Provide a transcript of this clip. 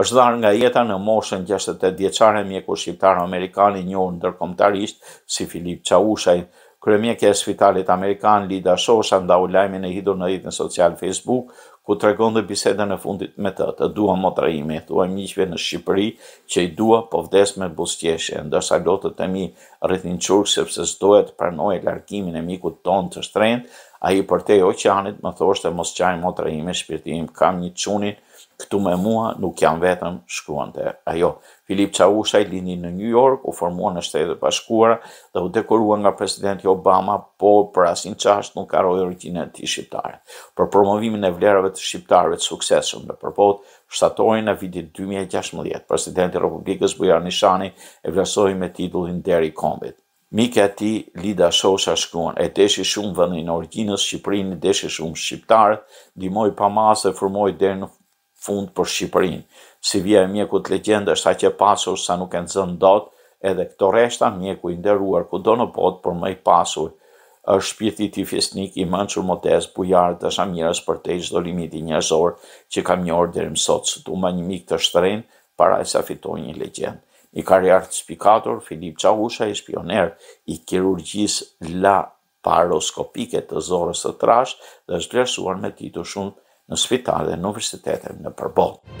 është ndarë nga jeta në moshën 68 vjeçare mjeku shqiptaro-amerikan i njohur ndërkombëtarisht si Filip Çaushaj. Kryemjekja e spitalit amerikan Lida Shosha ndau lajmin e hidhur në rrjetin social Facebook, ku tregonte bisedën e fundit me të. Të dua motra ime, i thuaj miqve në Shqipëri që i dua, po vdes me buzëqeshje, ndërsa lotët e mi rridhnin çurk sepse s'doja të pranoja largimin e mikut tonë të shtrenjtë, ai përtej oqeanit më thoshte mos qaj motra ime shpirti im kam një çunin këtu me mua nuk jam vetëm, shkruante ajo. Filip Çaushaj lindi në Nju Jork, u formua në Shtetet e Bashkuara dhe u dekorua nga presidenti Obama, por për asnjë çast nuk harroi origjinën e tij shqiptare. Për promovimin e vlerave të shqiptarëve të suksesshëm nëpër botë, Shtatorin e vitit dy mijë e gjashtëmbëdhjetë, Presidenti i Republikës, Bujar Nishani, e vlerësoi me titullin Nder i Kombit. Mikja e tij, Lida Shosha shkruan, E deshi shumë vendin e origjinës, Shqipërinë, deshi shumë shqiptarët, ndihmoi pa masë dhe frymoi deri në fund për Shqipërinë. CV-ja e mjekut legjendë është aq e pasur sa nuk e nxënë dot edhe këto rreshta, mjeku i nderuar kudo në botë, por më i pasur, Është shpirti i tij fisnik, i mençur, modest, bujar, dashamirës përtej çdo limiti njerëzor që kam njohur deri më sot, sot humba një mik të shtrenjtë parajsa fitoi një legjendë. Me karrierë të spikatur, Filip Çaushaj, ishte pionier i kirurgjisë laparoskopike të zorrës së trashë dhe është vlerësuar me tituj shumë në spitale dhe universitete nëpër botë.